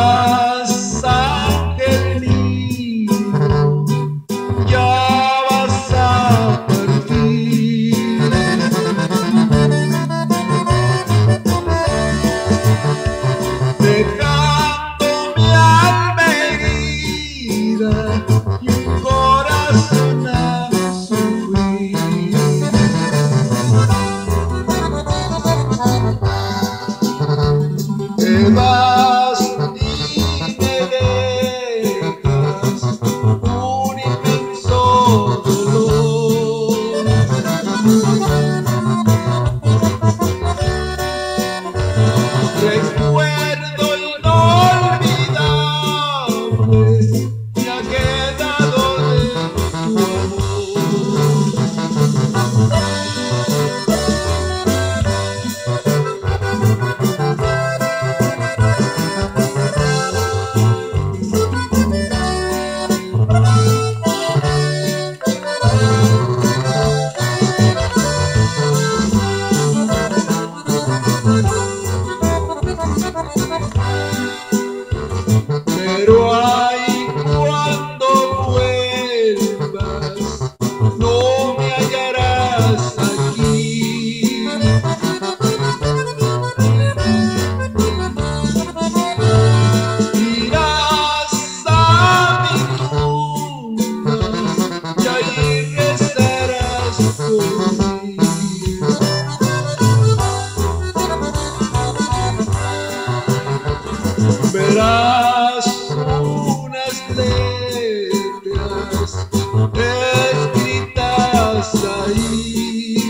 Oh. recuerdo no olvidar. las runas negras escritas ahí.